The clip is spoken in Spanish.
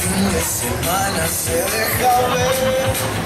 fin de semana se deja ver.